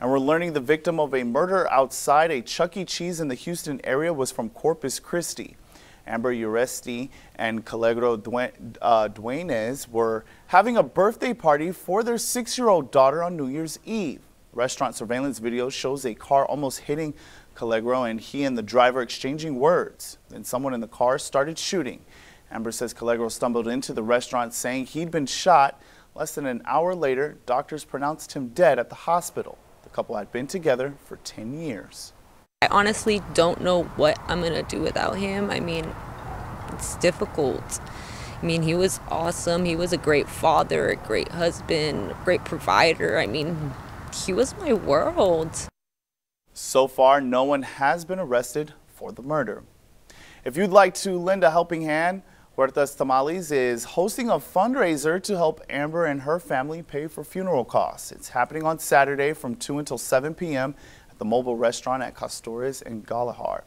And we're learning the victim of a murder outside a Chuck E. Cheese in the Houston area was from Corpus Christi. Amber Uresti and Calogero uh, Duenes were having a birthday party for their six-year-old daughter on New Year's Eve. Restaurant surveillance video shows a car almost hitting Calogero and he and the driver exchanging words. Then someone in the car started shooting. Amber says Calogero stumbled into the restaurant saying he'd been shot. Less than an hour later, doctors pronounced him dead at the hospital. The couple had been together for 10 years. I honestly don't know what I'm going to do without him. I mean, it's difficult. I mean, he was awesome. He was a great father, a great husband, a great provider. I mean, he was my world. So far, no one has been arrested for the murder. If you'd like to lend a helping hand, Huerta's Tamales is hosting a fundraiser to help Amber and her family pay for funeral costs. It's happening on Saturday from 2 until 7 p.m. at the mobile restaurant at Kostoryz in Gollihar.